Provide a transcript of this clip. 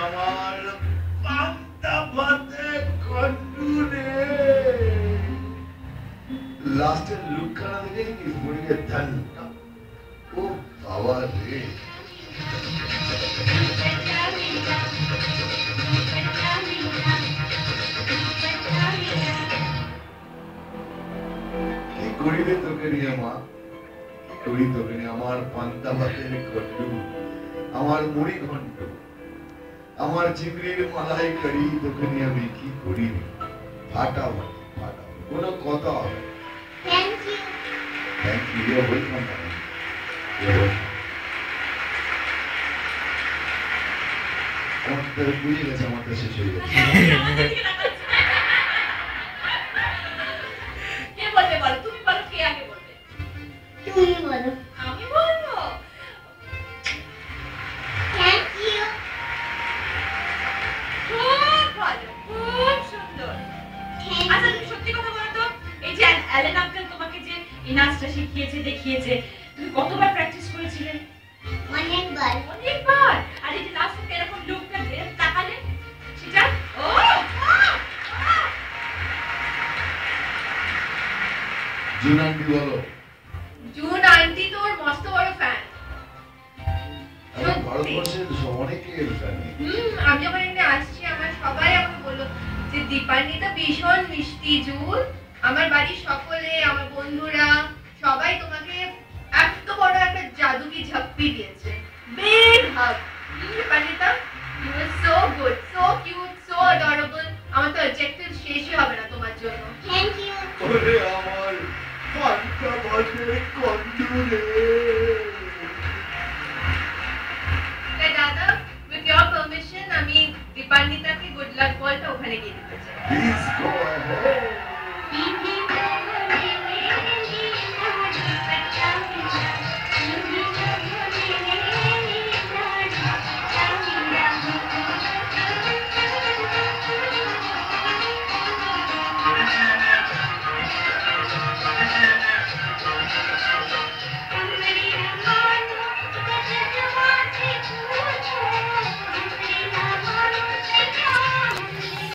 আমার পান্তা ভাতে কন্টুরে লাস্টের লুকখানা দেখে কি মরিয়ে ধান ও বাবা রে কি করিবে তোকে নিয়ে মা কি করি তোকে নিয়ে আমার পান্তা ভাতের কন্টু আমার মুড়ি ঘন্ট আমার চিংড়ির মালাই করি তোকে নিয়ে আমি কি করি ফাটা ফাটা কোনো কথা হবে thank you thank you you welcome আমার তো বুঝে গেছে আমার তো শেষ হয়ে গেছে নাচটা শিখিয়েছে দেখিয়েছে। তুমি কতবার প্র্যাকটিস করেছিলে? অনেকবার। অনেকবার? আর এই যে লাস্টে এরকম লুকটা তাকালে সেটা? ও! জুনান্টি বলো। জুন আন্টি তোর মস্ত বড় ফ্যান আমার ভারতবর্ষের অনেকের ফ্যান হুম আমি যখন এখানে আসছি আমার সবাই আমাকে বলল যে দীপান্বিতা ভীষণ মিষ্টি জুল আমার বাড়ির সকলে আমার বন্ধুরা সবাই তোমাকে এত বড় একটা জাদুকি ঝপ্পি দিয়েছে। Big hug you R so good so cute so adorable আমার তো অবজেক্টিভ শেষই হবে না তোমার জন্য। থ্যাংক ইউ ওরে আমার পান্তা ভাতের কন্টুরে তাই দাদা উইথ ইয়োর পারমিশন আমি দীপান্বিতাকে গুড লাক বলটা ওখানে গিয়ে দিতে চাই।